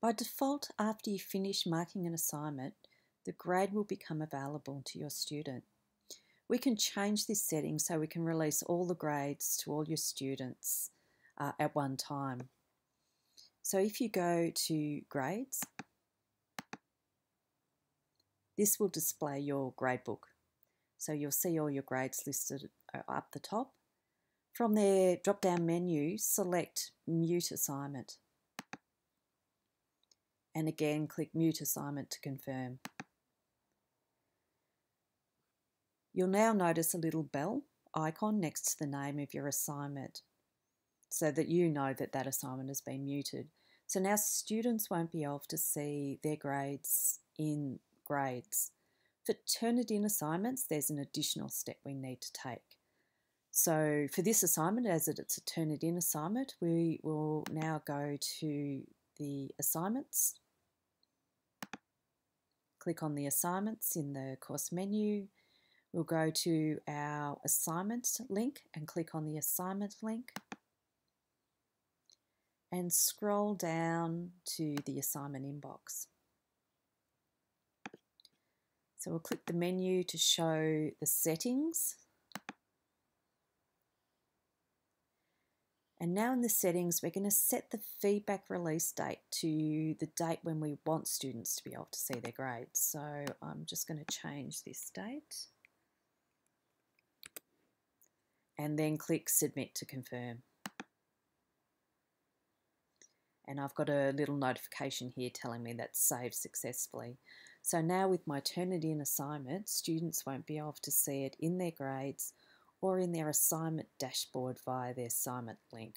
By default, after you finish marking an assignment, the grade will become available to your student. We can change this setting so we can release all the grades to all your students uh, at one time. So if you go to grades, this will display your gradebook. So you'll see all your grades listed uh, up the top. From their drop down menu, select Mute Assignment. And again, click Mute Assignment to confirm. You'll now notice a little bell icon next to the name of your assignment so that you know that that assignment has been muted. So now students won't be able to see their grades in grades. For Turnitin assignments, there's an additional step we need to take. So for this assignment, as it's a Turnitin assignment, we will now go to the assignments. Click on the assignments in the course menu. We'll go to our assignment link and click on the assignment link and scroll down to the assignment inbox. So we'll click the menu to show the settings. And now in the settings, we're going to set the feedback release date to the date when we want students to be able to see their grades. So I'm just going to change this date. And then click submit to confirm. And I've got a little notification here telling me that's saved successfully. So now with my Turnitin assignment, students won't be able to see it in their grades or in their assignment dashboard via the assignment link.